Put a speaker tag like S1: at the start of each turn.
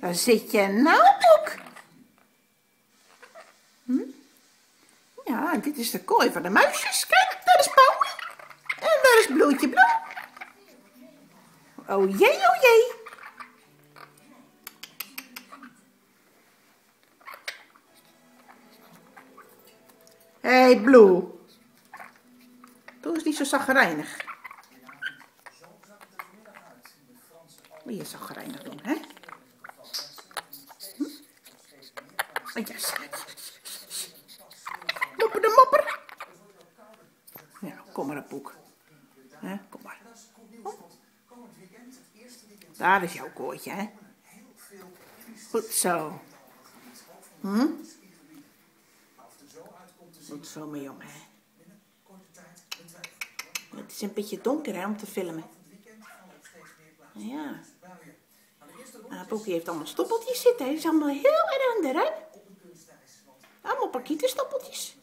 S1: Waar zit je nou, Boek? Hm? Ja, dit is de kooi van de muisjes. Kijk, daar is Paul. En daar is Bloedje Bloem. Oh jee, oh jee. Hé, hey, Blue. Doe eens niet zo zagrijnig. Wil je zagrijnig doen, hè? Hm? Ja, Mopper de mopper. Ja, kom maar op, boek. Hè, kom maar. Daar is jouw kooitje, hè? Goed zo. Hm? Goed zo, mijn jongen, hè? Het is een beetje donker, hè, om te filmen. Ja. Nou, Poekie heeft allemaal stoppeltjes zitten. Hij is allemaal heel erg aan de rem. Allemaal parkietenstoppeltjes.